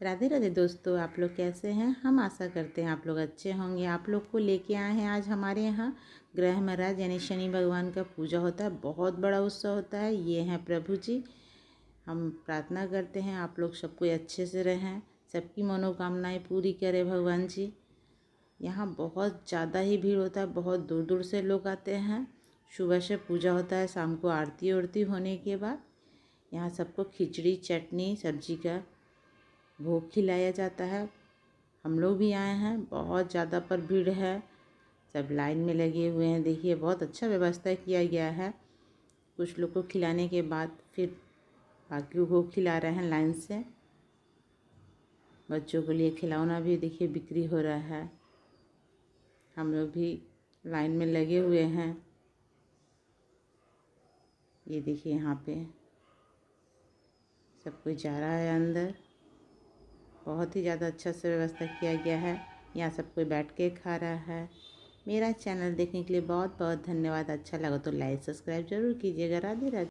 राधे राधे दोस्तों, आप लोग कैसे हैं? हम आशा करते हैं आप लोग अच्छे होंगे। आप लोग को लेके आए हैं आज हमारे यहाँ ग्रह महाराज, यानी शनि भगवान का पूजा होता है। बहुत बड़ा उत्सव होता है। ये हैं प्रभु जी। हम प्रार्थना करते हैं, आप लोग सब कोई अच्छे से रहें। सबकी मनोकामनाएँ पूरी करें भगवान जी। यहाँ बहुत ज़्यादा ही भीड़ होता है। बहुत दूर दूर से लोग आते हैं। सुबह से पूजा होता है, शाम को आरती उरती होने के बाद यहाँ सबको खिचड़ी, चटनी, सब्ज़ी का भोग खिलाया जाता है। हम लोग भी आए हैं, बहुत ज़्यादा पर भीड़ है। सब लाइन में लगे हुए हैं। देखिए, बहुत अच्छा व्यवस्था किया गया है। कुछ लोग को खिलाने के बाद फिर बाकी को खिला रहे हैं लाइन से। बच्चों के लिए खिलौना भी देखिए बिक्री हो रहा है। हम लोग भी लाइन में लगे हुए हैं। ये देखिए यहाँ पे सब कोई जा रहा है अंदर। बहुत ही ज़्यादा अच्छा से व्यवस्था किया गया है। यहाँ सब कोई बैठ के खा रहा है। मेरा चैनल देखने के लिए बहुत बहुत धन्यवाद। अच्छा लगा तो लाइक, सब्सक्राइब ज़रूर कीजिएगा। राधे राधे।